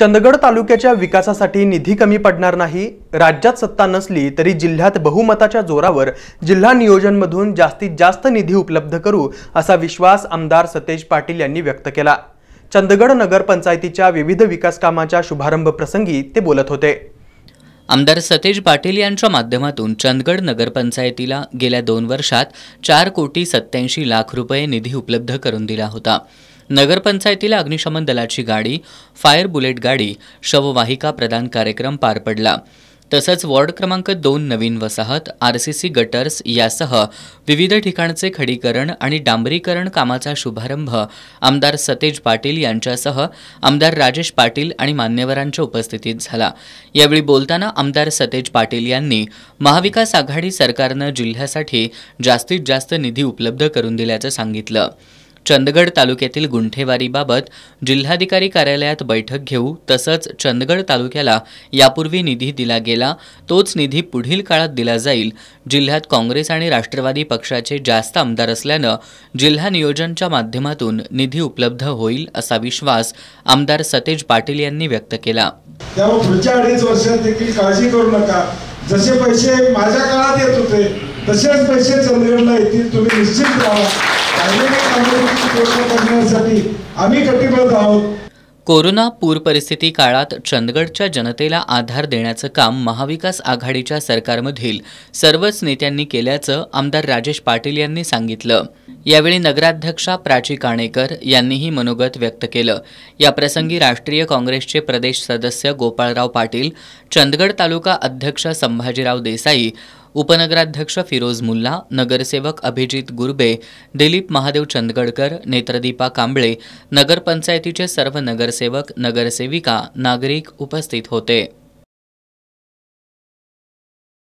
चंदगड तालुक्याच्या विकासासाठी निधी कमी पडणार नाही राज्यात सत्ता नसली तरी जिल्ह्यात बहुमताच्या जोरावर जिल्हा नियोजनमधून जास्तीत जास्त निधी उपलब्ध करू असा विश्वास आमदार सतेज पाटील यांनी व्यक्त केला. चंदगड नगरपंचायतीच्या विविध विकास कामाच्या शुभारंभ प्रसंगी ते बोलत होते. आमदार सतेज पाटील यांच्या माध्यमातून चंदगड नगरपंचायतीला गेल्या दोन वर्षात चार कोटी सत्याऐंशी लाख रुपये निधी उपलब्ध करून दिला होता. नगरपंचायतीला अग्निशमन दलाची गाडी फायर बुलेट गाडी शववाहिका प्रदान कार्यक्रम पार पडला. तसंच वॉर्ड क्रमांक दोन नवीन वसाहत आर सी सी गटर्स यासह विविध ठिकाणचे खडीकरण आणि डांबरीकरण कामाचा शुभारंभ आमदार सतेज पाटील यांच्यासह आमदार राजेश पाटील आणि मान्यवरांच्या उपस्थितीत झाला. यावेळी बोलताना आमदार सतेज पाटील यांनी महाविकास आघाडी सरकारनं जिल्ह्यासाठी जास्तीत जास्त निधी उपलब्ध करून दिल्याचं सांगितलं. चंदगड तालुक्यातील गुंठेवारीबाबत जिल्हाधिकारी कार्यालयात बैठक घेऊ तसंच चंदगड तालुक्याला यापूर्वी निधी दिला गेला तोच निधी पुढील काळात दिला जाईल. जिल्ह्यात काँग्रेस आणि राष्ट्रवादी पक्षाचे जास्त आमदार असल्यानं जिल्हा नियोजनच्या माध्यमातून निधी उपलब्ध होईल असा विश्वास आमदार सतेज पाटील यांनी व्यक्त केला. त्यामुळे पुढच्या अडीच वर्षात देखील काळजी करू नका. जसे पैसे माझ्या काळात येत होते तसेच पैसे चंदगडला येतील तुम्ही निश्चित राहा. पूर्ण करण्यासाठी आम्ही कटिबद्ध आहोत कोरोना पूर परिस्थिती काळात चंदगडच्या जनतेला आधार देण्याचं काम महाविकास आघाडीच्या सरकारमधील सर्वच नेत्यांनी केल्याचं आमदार राजेश पाटील यांनी सांगितलं. यावेळी नगराध्यक्षा प्राची काणेकर यांनीही मनोगत व्यक्त केलं. याप्रसंगी राष्ट्रीय काँग्रेसचे प्रदेश सदस्य गोपाळराव पाटील चंदगड तालुका अध्यक्ष संभाजीराव देसाई उपनगराध्यक्ष फिरोज मुल्ला नगरसेवक अभिजित गुरबे दिलीप महादेव चंदगडकर नेत्रदीपा कांबळे नगरपंचायतीचे सर्व नगरसेवक नगरसेविका नागरिक उपस्थित होते.